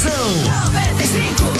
Forrozão. 95.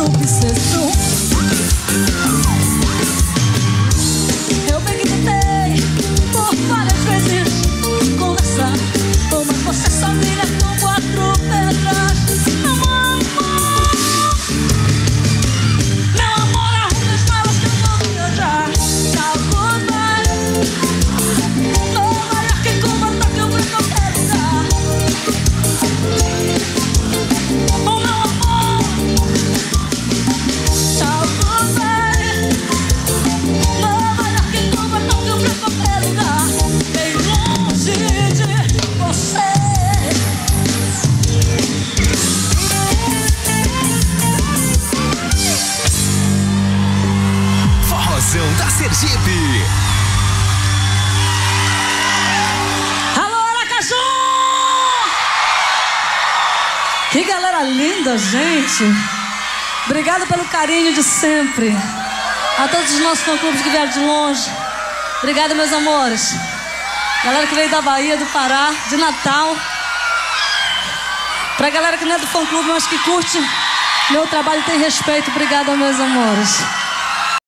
obsessão. Da Sergipe. Alô, Aracaju! Que galera linda, gente. Obrigada pelo carinho de sempre. A todos os nossos fã-clubes que vieram de longe. Obrigada, meus amores. Galera que veio da Bahia, do Pará, de Natal. Pra galera que não é do fã-clube, mas que curte meu trabalho tem respeito. Obrigada, meus amores.